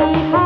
high.